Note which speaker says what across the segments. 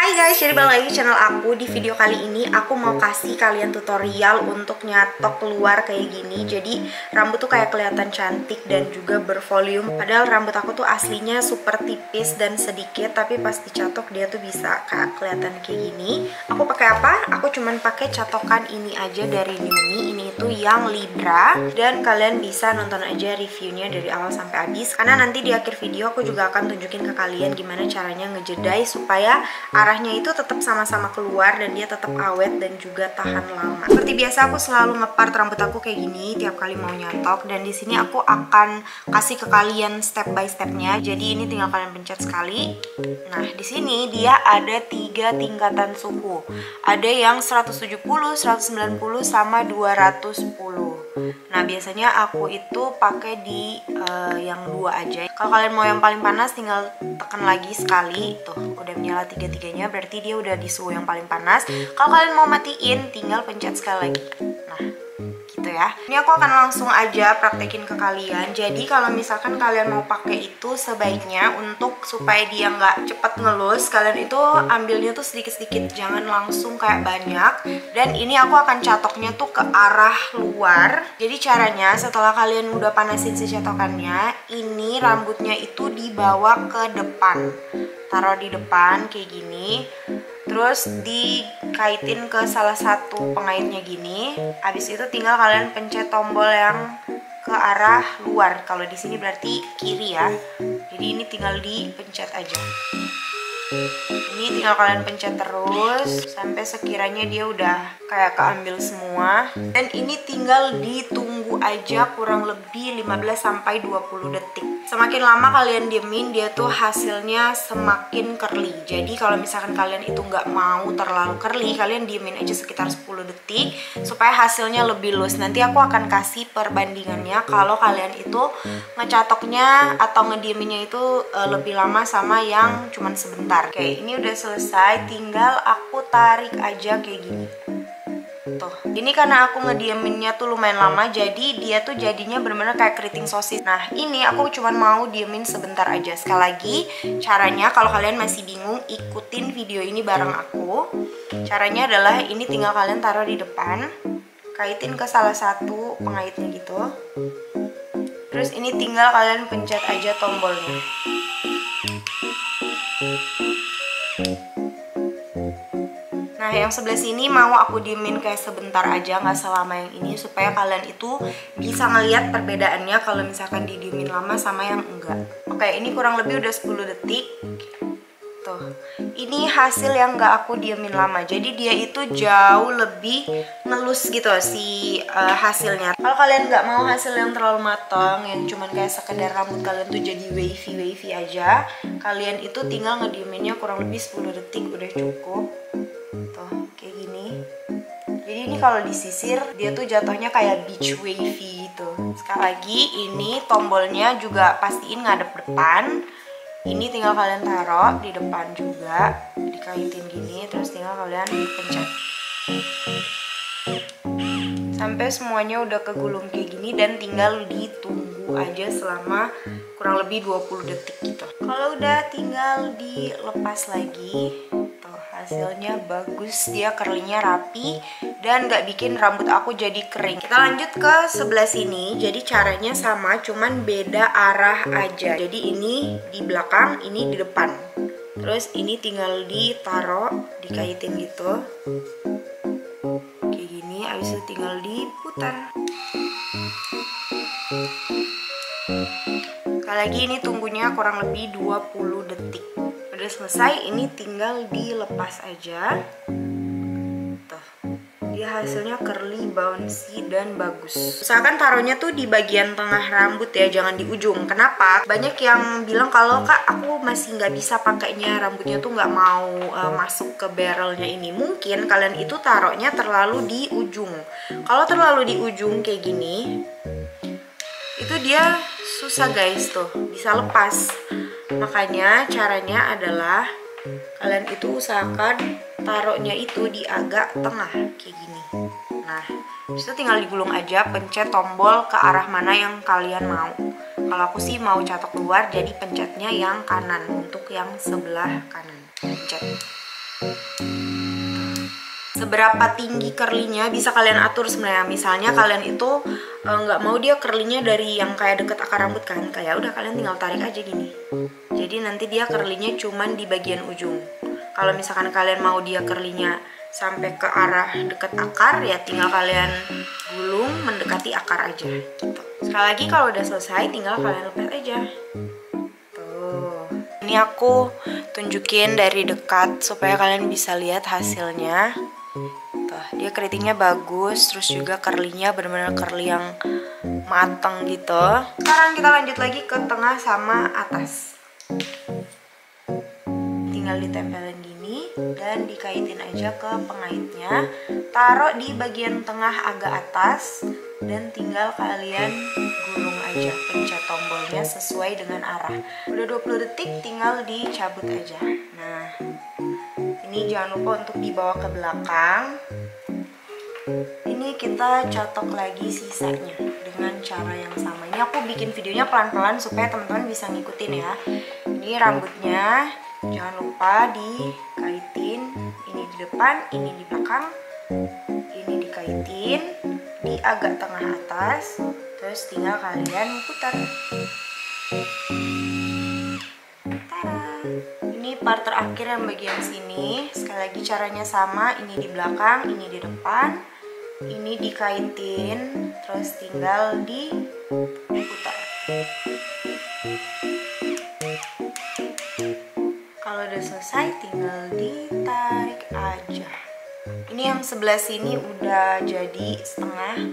Speaker 1: Hai guys, jadi balik lagi di channel aku. Di video kali ini aku mau kasih kalian tutorial untuk nyatok keluar kayak gini. Jadi rambut tuh kayak kelihatan cantik dan juga bervolume. Padahal rambut aku tuh aslinya super tipis dan sedikit Tapi pas dicatok dia tuh bisa kayak kelihatan kayak gini. Aku pakai apa? Aku cuman pakai catokan ini aja dari Numi Ini itu yang Libra. Dan kalian bisa nonton aja reviewnya dari awal sampai habis. Karena nanti di akhir video aku juga akan tunjukin ke kalian gimana caranya ngejedai supaya arah arahnya itu tetap sama-sama keluar dan dia tetap awet dan juga tahan lama. Seperti biasa aku selalu ngepart rambut aku kayak gini tiap kali mau nyatok dan di sini aku akan kasih ke kalian step by stepnya. Jadi ini tinggal kalian pencet sekali. Nah di sini dia ada tiga tingkatan suhu. Ada yang 170, 190 sama 210. Nah biasanya aku itu pakai di uh, yang dua aja. Kalau kalian mau yang paling panas tinggal tekan lagi sekali. Tuh udah menyala tiga-tiganya berarti dia udah di suhu yang paling panas. Kalau kalian mau matiin tinggal pencet sekali lagi. Nah gitu ya ini aku akan langsung aja praktekin ke kalian jadi kalau misalkan kalian mau pakai itu sebaiknya untuk supaya dia nggak cepet ngelus kalian itu ambilnya tuh sedikit-sedikit jangan langsung kayak banyak dan ini aku akan catoknya tuh ke arah luar jadi caranya setelah kalian udah panasin si catokannya ini rambutnya itu dibawa ke depan. Taruh di depan kayak gini. Terus dikaitin ke salah satu pengaitnya gini. Habis itu tinggal kalian pencet tombol yang ke arah luar. Kalau di sini berarti kiri ya. Jadi ini tinggal dipencet aja ini tinggal kalian pencet terus sampai sekiranya dia udah kayak keambil semua. Dan ini tinggal ditunggu aja kurang lebih 15 sampai 20 detik semakin lama kalian diemin dia tuh hasilnya semakin curly jadi kalau misalkan kalian itu nggak mau terlalu curly kalian diemin aja sekitar 10 detik supaya hasilnya lebih loose nanti aku akan kasih perbandingannya kalau kalian itu ngecatoknya atau ngedieminnya itu uh, lebih lama sama yang cuman sebentar. Oke ini udah selesai tinggal aku tarik aja kayak gini tuh. Ini karena aku ngedieminnya tuh lumayan lama jadi dia tuh jadinya bener-bener kayak keriting sosis. Nah ini aku cuman mau diemin sebentar aja. Sekali lagi caranya kalau kalian masih bingung ikutin video ini bareng aku. Caranya adalah ini tinggal kalian taruh di depan kaitin ke salah satu pengaitnya gitu. Terus ini tinggal kalian pencet aja tombolnya Nah yang sebelah sini mau aku diemin kayak sebentar aja nggak selama yang ini supaya kalian itu bisa ngeliat perbedaannya kalau misalkan didiemin lama sama yang enggak. Oke ini kurang lebih udah 10 detik. Tuh ini hasil yang nggak aku diemin lama jadi dia itu jauh lebih ngelus gitu si uh, hasilnya. Kalau kalian nggak mau hasil yang terlalu matang yang cuman kayak sekedar rambut kalian tuh jadi wavy wavy aja, kalian itu tinggal ngedieminnya kurang lebih 10 detik udah cukup kalau disisir dia tuh jatuhnya kayak beach wavy gitu. Sekali lagi ini tombolnya juga pastiin ngadep depan. Ini tinggal kalian taruh di depan juga. Dikaitin gini terus tinggal kalian pencet. Sampai semuanya udah kegulung kayak gini dan tinggal ditunggu aja selama kurang lebih 20 detik gitu. Kalau udah tinggal dilepas lagi hasilnya bagus dia curlingnya rapi dan gak bikin rambut aku jadi kering. Kita lanjut ke sebelah sini. Jadi caranya sama cuman beda arah aja. Jadi ini di belakang ini di depan. Terus ini tinggal ditaro dikaitin gitu. Kayak gini abis itu tinggal diputar. Sekali lagi ini tunggunya kurang lebih 20 detik udah selesai ini tinggal dilepas aja. Tuh dia hasilnya curly bouncy dan bagus. Usahakan taruhnya tuh di bagian tengah rambut ya jangan di ujung. Kenapa? Banyak yang bilang kalau kak aku masih nggak bisa pakainya rambutnya tuh nggak mau uh, masuk ke barrelnya ini. Mungkin kalian itu taruhnya terlalu di ujung. Kalau terlalu di ujung kayak gini itu dia susah guys tuh bisa lepas makanya caranya adalah kalian itu usahakan taruhnya itu di agak tengah kayak gini. Nah itu tinggal digulung aja pencet tombol ke arah mana yang kalian mau. Kalau aku sih mau catok keluar jadi pencetnya yang kanan untuk yang sebelah kanan. Pencet seberapa tinggi curlynya bisa kalian atur sebenarnya. Misalnya kalian itu eh, nggak mau dia curlynya dari yang kayak deket akar rambut kan. Kayak udah kalian tinggal tarik aja gini. Jadi nanti dia curlynya cuman di bagian ujung. Kalau misalkan kalian mau dia curlynya sampai ke arah deket akar ya tinggal kalian gulung mendekati akar aja gitu. Sekali lagi kalau udah selesai tinggal kalian lepas aja. Tuh. Ini aku tunjukin dari dekat supaya kalian bisa lihat hasilnya Tuh, dia keritingnya bagus, terus juga curlynya bener-bener curly yang mateng gitu. Sekarang kita lanjut lagi ke tengah sama atas. Tinggal ditempelin gini dan dikaitin aja ke pengaitnya. Taruh di bagian tengah agak atas dan tinggal kalian gulung aja pencet tombolnya sesuai dengan arah. Udah 20 detik tinggal dicabut aja. Nah, ini jangan lupa untuk dibawa ke belakang. Ini kita cotok lagi sisanya dengan cara yang sama. Ini aku bikin videonya pelan-pelan supaya teman-teman bisa ngikutin ya. Ini rambutnya jangan lupa dikaitin. Ini di depan ini di belakang. Ini dikaitin di agak tengah atas. Terus tinggal kalian putar terakhir yang bagian sini. Sekali lagi caranya sama. Ini di belakang ini di depan ini dikaitin terus tinggal diputar kalau udah selesai tinggal ditarik aja. Ini yang sebelah sini udah jadi setengah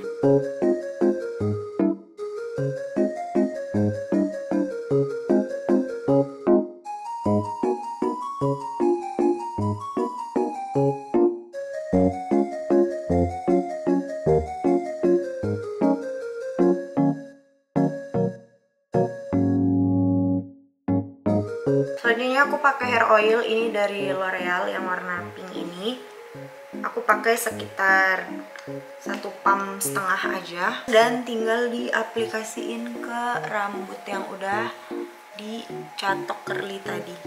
Speaker 1: oil ini dari L'Oreal yang warna pink ini. Aku pakai sekitar satu pump setengah aja. Dan tinggal diaplikasiin ke rambut yang udah dicatok curly tadi.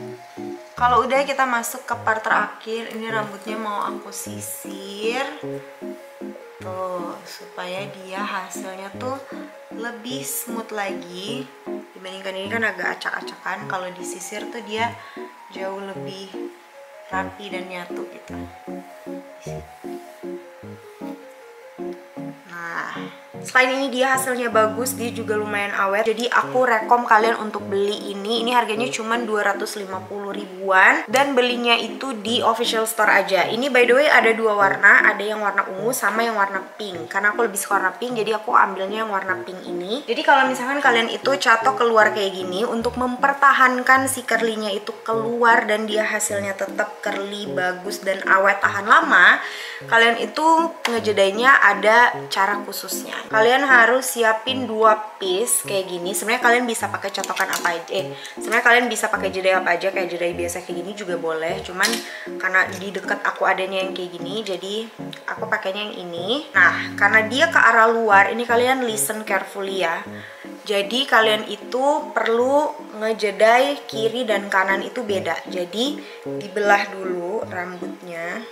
Speaker 1: Kalau udah kita masuk ke part terakhir ini rambutnya mau aku sisir. Tuh supaya dia hasilnya tuh lebih smooth lagi. Dibandingkan ini kan agak acak-acakan. Kalau disisir tuh dia jauh lebih rapi dan nyatu gitu nah Selain ini dia hasilnya bagus, dia juga lumayan awet. Jadi aku rekom kalian untuk beli ini. Ini harganya cuma 250 ribuan dan belinya itu di official store aja. Ini by the way ada dua warna, ada yang warna ungu sama yang warna pink. Karena aku lebih suka warna pink, jadi aku ambilnya yang warna pink ini. Jadi kalau misalkan kalian itu catok keluar kayak gini untuk mempertahankan si curly-nya itu keluar dan dia hasilnya tetap curly, bagus dan awet tahan lama, kalian itu ngejedainya ada cara khususnya kalian harus siapin dua piece kayak gini sebenarnya kalian bisa pakai catokan apa aja eh sebenarnya kalian bisa pakai jedai apa aja kayak jedai biasa kayak gini juga boleh. Cuman karena di dekat aku adanya yang kayak gini jadi aku pakainya yang ini. Nah karena dia ke arah luar ini kalian listen carefully ya. Jadi kalian itu perlu ngejedai kiri dan kanan itu beda. Jadi dibelah dulu rambutnya.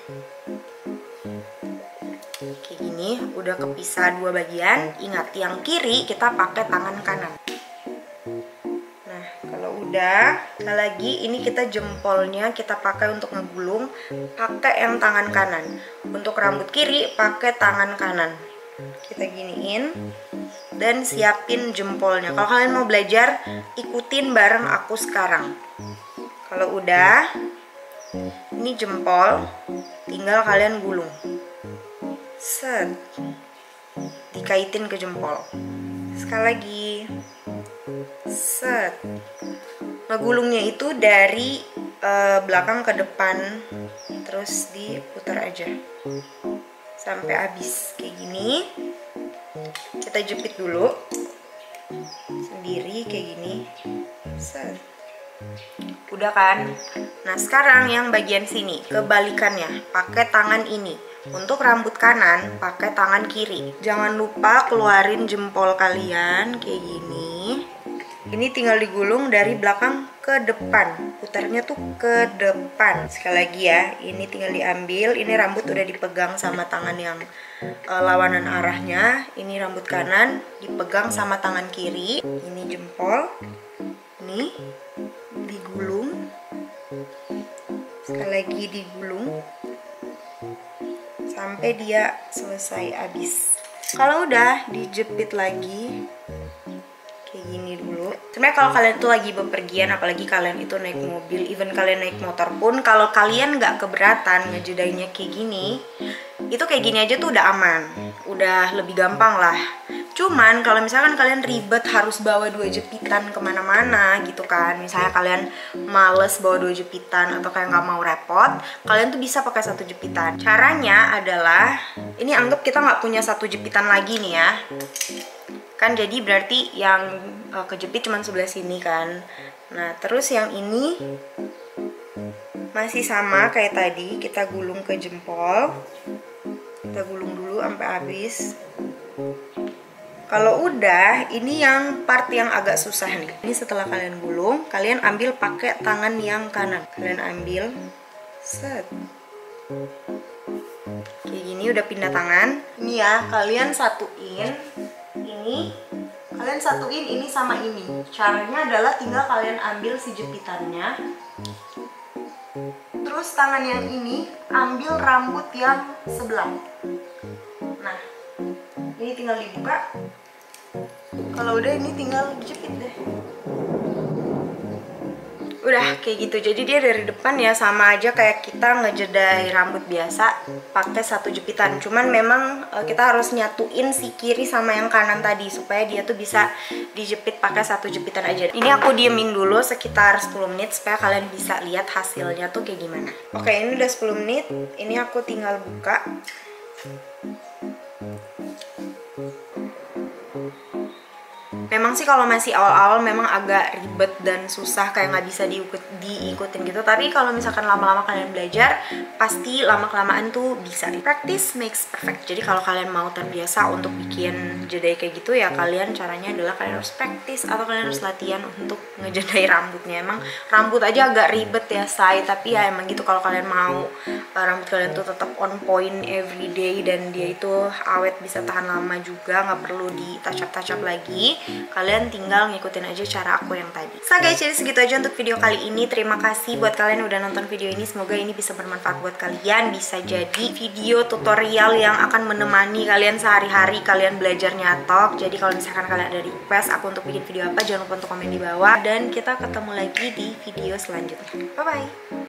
Speaker 1: Kayak gini udah kepisah dua bagian. Ingat yang kiri kita pakai tangan kanan kalau udah lagi ini kita jempolnya kita pakai untuk ngegulung pakai yang tangan kanan. Untuk rambut kiri pakai tangan kanan. Kita giniin dan siapin jempolnya. Kalau kalian mau belajar ikutin bareng aku sekarang. Kalau udah ini jempol tinggal kalian gulung. Set. Dikaitin ke jempol. Sekali lagi set. Ngegulungnya itu dari uh, belakang ke depan. Terus diputar aja. Sampai habis. Kayak gini. Kita jepit dulu. Sendiri kayak gini. Set. Udah kan? Nah sekarang yang bagian sini. Kebalikannya. Pakai tangan ini. Untuk rambut kanan, pakai tangan kiri. Jangan lupa keluarin jempol kalian. Kayak gini. Ini tinggal digulung dari belakang ke depan. Putarnya tuh ke depan. Sekali lagi ya ini tinggal diambil. Ini rambut udah dipegang sama tangan yang uh, lawanan arahnya. Ini rambut kanan dipegang sama tangan kiri. Ini jempol. Ini digulung. Sekali lagi digulung. Sampai dia selesai habis. Kalau udah dijepit lagi kayak gini dulu sebenarnya kalau kalian tuh lagi bepergian apalagi kalian itu naik mobil even kalian naik motor pun kalau kalian nggak keberatan ngejedainya kayak gini itu kayak gini aja tuh udah aman. Udah lebih gampang lah. Cuman kalau misalkan kalian ribet harus bawa dua jepitan ke mana-mana gitu kan. Misalnya kalian males bawa dua jepitan atau kayak nggak mau repot kalian tuh bisa pakai satu jepitan. Caranya adalah ini anggap kita nggak punya satu jepitan lagi nih ya kan jadi berarti yang uh, kejepit cuma sebelah sini kan. Nah terus yang ini masih sama kayak tadi. Kita gulung ke jempol. Kita gulung dulu sampai habis. Kalau udah ini yang part yang agak susah nih. Ini setelah kalian gulung kalian ambil pakai tangan yang kanan. Kalian ambil. Set. Kayak gini udah pindah tangan. Ini ya kalian satuin ini kalian satuin ini sama ini. Caranya adalah tinggal kalian ambil si jepitannya. Terus tangan yang ini ambil rambut yang sebelah. Nah ini tinggal dibuka. Kalau udah ini tinggal dijepit deh udah kayak gitu. Jadi dia dari depan ya sama aja kayak kita ngejedai rambut biasa pakai satu jepitan. Cuman memang uh, kita harus nyatuin si kiri sama yang kanan tadi supaya dia tuh bisa dijepit pakai satu jepitan aja. Ini aku diemin dulu sekitar 10 menit supaya kalian bisa lihat hasilnya tuh kayak gimana. Oke ini udah 10 menit. Ini aku tinggal buka memang sih kalau masih awal-awal memang agak ribet dan susah kayak nggak bisa diikut diikutin gitu. Tapi kalau misalkan lama-lama kalian belajar pasti lama kelamaan tuh bisa practice makes perfect. Jadi kalau kalian mau terbiasa untuk bikin jedai kayak gitu ya kalian caranya adalah kalian harus practice atau kalian harus latihan untuk ngejedai rambutnya. Emang rambut aja agak ribet ya say tapi ya emang gitu kalau kalian mau uh, rambut kalian tuh tetap on point every day dan dia itu awet bisa tahan lama juga nggak perlu di touch up lagi kalian tinggal ngikutin aja cara aku yang tadi. So guys jadi segitu aja untuk video kali ini. Terima kasih buat kalian udah nonton video ini. Semoga ini bisa bermanfaat buat kalian. Bisa jadi video tutorial yang akan menemani kalian sehari-hari. Kalian belajar nyatok. Jadi kalau misalkan kalian ada request aku untuk bikin video apa jangan lupa untuk komen di bawah. Dan kita ketemu lagi di video selanjutnya. Bye bye